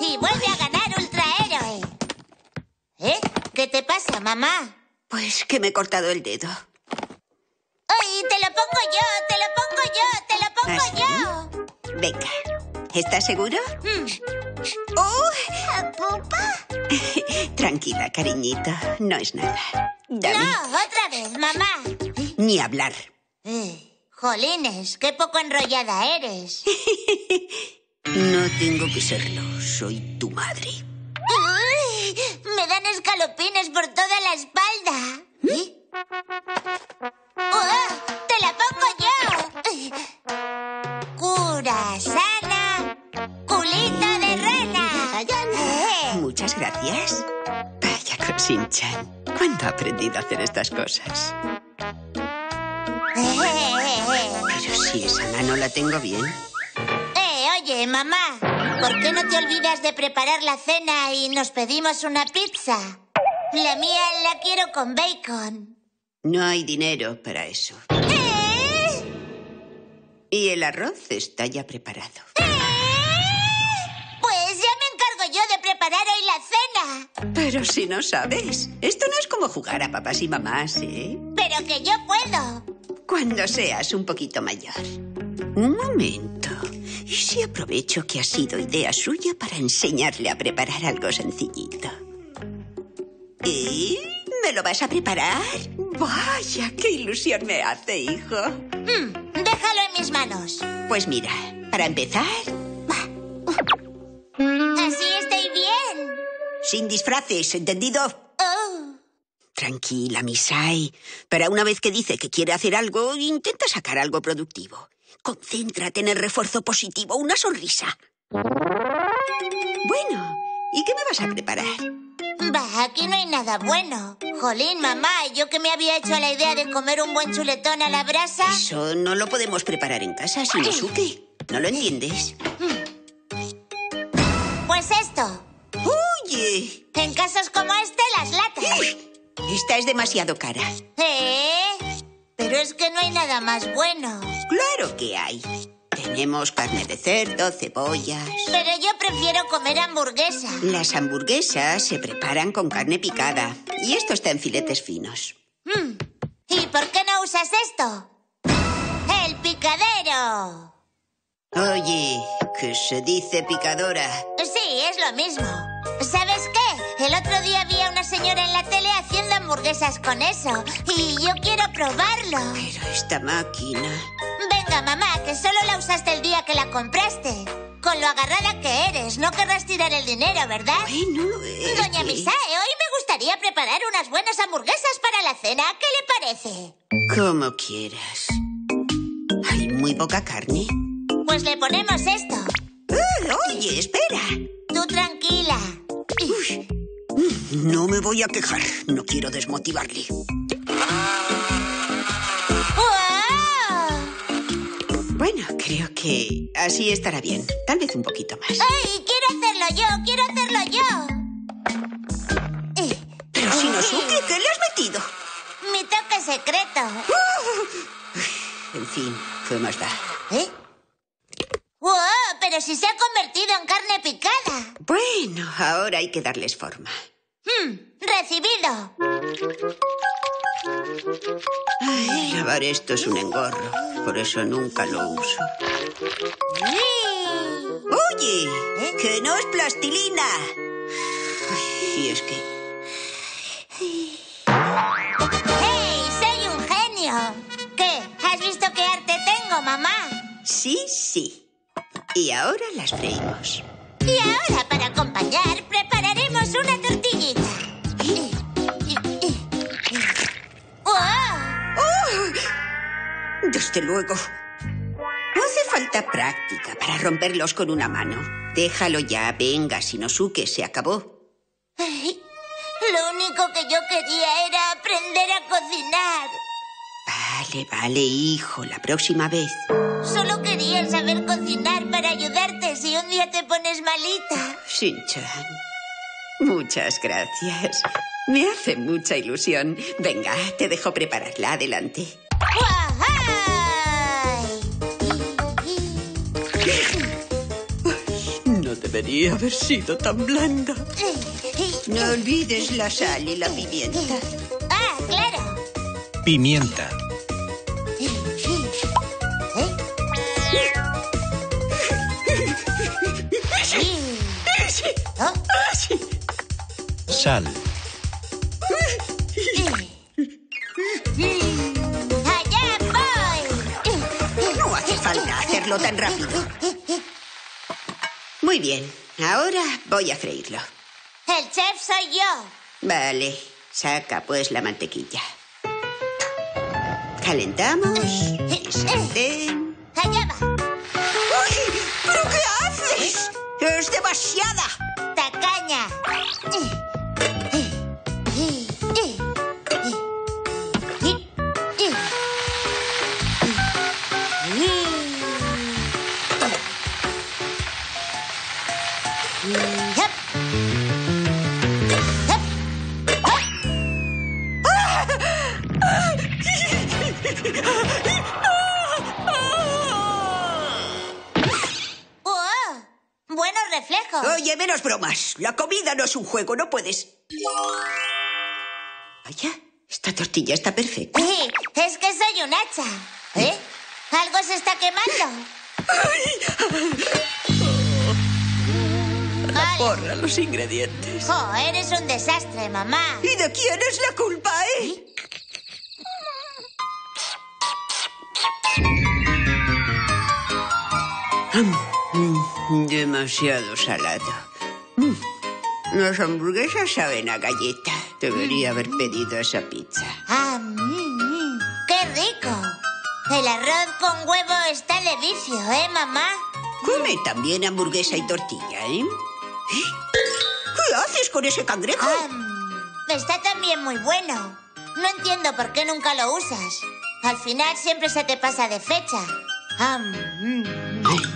Y vuelve a ganar Ultrahéroe. ¿Eh? ¿Qué te pasa, mamá? Pues que me he cortado el dedo. ¡Ay, te lo pongo yo! ¡Te lo pongo yo! ¡Te lo pongo ¿Ah, yo! Venga. ¿Estás seguro? Mm. ¡Oh! ¿Pupa? Tranquila, cariñito. No es nada. No, otra vez, mamá. Ni hablar. Eh, jolines, qué poco enrollada eres. No tengo que serlo. Soy tu madre. Uy, me dan escalopines por toda la espalda. ¿Eh? ¡Oh! ¡Te la pongo yo! Cura sana, culito de rana. Eh, Muchas gracias. Vaya con Shin-chan. ¿Cuándo ha aprendido a hacer estas cosas? Si esa mano la tengo bien. eh, oye, mamá, ¿por qué no te olvidas de preparar la cena y nos pedimos una pizza? La mía la quiero con bacon. No hay dinero para eso. ¿Eh? Y el arroz está ya preparado. Pues ya me encargo yo de preparar hoy la cena. Pero si no sabes, esto no es como jugar a papás y mamás, ¿eh? Pero que yo puedo. Cuando seas un poquito mayor. Un momento. ¿Y si aprovecho que ha sido idea suya para enseñarle a preparar algo sencillito? ¿Y? ¿Me lo vas a preparar? Vaya, qué ilusión me hace, hijo. Hmm, déjalo en mis manos. Pues mira, para empezar, Así estoy bien. sin disfraces, ¿entendido? Tranquila, Misai. Para una vez que dice que quiere hacer algo, intenta sacar algo productivo. Concéntrate en el refuerzo positivo, una sonrisa. Bueno, ¿y qué me vas a preparar? va, aquí no hay nada bueno. Jolín, mamá, yo que me había hecho la idea de comer un buen chuletón a la brasa. Eso no lo podemos preparar en casa, Shinosuke. ¿No lo entiendes? Pues esto. Oye, En casos como este, las latas. Esta es demasiado cara. ¿Eh? Pero es que no hay nada más bueno. Claro que hay. Tenemos carne de cerdo, cebollas. Pero yo prefiero comer hamburguesa. Las hamburguesas se preparan con carne picada. Y esto está en filetes finos. Mm. ¿Y por qué no usas esto? ¡El picadero! Oye, ¿qué se dice picadora? Sí, es lo mismo. ¿Sabes qué? El otro día vi a una señora en la tele hamburguesas con eso. Y yo quiero probarlo. Pero esta máquina... Venga, mamá, que solo la usaste el día que la compraste. Con lo agarrada que eres, no querrás tirar el dinero, ¿verdad? Bueno, es Doña que- Misae, hoy me gustaría preparar unas buenas hamburguesas para la cena. ¿Qué le parece? Como quieras. Hay muy poca carne. Pues le ponemos esto. Ah, oye, espera. Tú tranquila. No me voy a quejar. No quiero desmotivarle. ¡Wow! Bueno, creo que así estará bien. Tal vez un poquito más. ¡Ay, quiero hacerlo yo! ¡Quiero hacerlo yo! Eh, Pero Shinosuke, ¿qué le has metido? Mi toque secreto. En fin, ¿qué más da? ¿Eh? ¡Wow! Pero si se ha convertido en carne picada. Bueno, ahora hay que darles forma. Ay, lavar esto es un engorro. Por eso nunca lo uso. Oye, que no es plastilina. Ay, Y es que... ¡Hey! ¡Soy un genio! ¿Qué? ¿Has visto qué arte tengo, mamá? Sí, sí. Y ahora las freímos. Y ahora, Desde luego. No hace falta práctica para romperlos con una mano. Déjalo ya, venga, Shinosuke, se acabó. Ay, Lo único que yo quería era aprender a cocinar. Vale, vale, hijo, la próxima vez. Solo quería saber cocinar para ayudarte si un día te pones malita. Shin-chan. Muchas gracias. Me hace mucha ilusión. Venga, te dejo prepararla. Adelante. ¡Guay! Debería haber sido tan blanda. No olvides la sal y la pimienta. Ah, claro. Pimienta. Sal. ¡Allá voy! No hace falta hacerlo tan rápido. Muy bien, ahora voy a freírlo. El chef soy yo. Vale, saca pues la mantequilla. Calentamos. el sartén. Allá va. ¡Ay! ¿Pero qué haces? ¡Es demasiada! Tacaña. Menos bromas. La comida no es un juego, no puedes. Vaya, esta tortilla está perfecta. Sí, es que soy un hacha. ¿Eh? ¿Algo se está quemando? Vale. Porra los ingredientes. Oh, eres un desastre, mamá. ¿Y de quién es la culpa, eh? Mm, demasiado salado. Las hamburguesas saben a galleta. Debería haber pedido esa pizza. Ah, ¡Qué rico! El arroz con huevo está de vicio, ¿eh, mamá? Come también hamburguesa y tortilla, ¿eh? ¿Qué haces con ese cangrejo? Está también muy bueno. No entiendo por qué nunca lo usas. Al final siempre se te pasa de fecha. Mm, mm,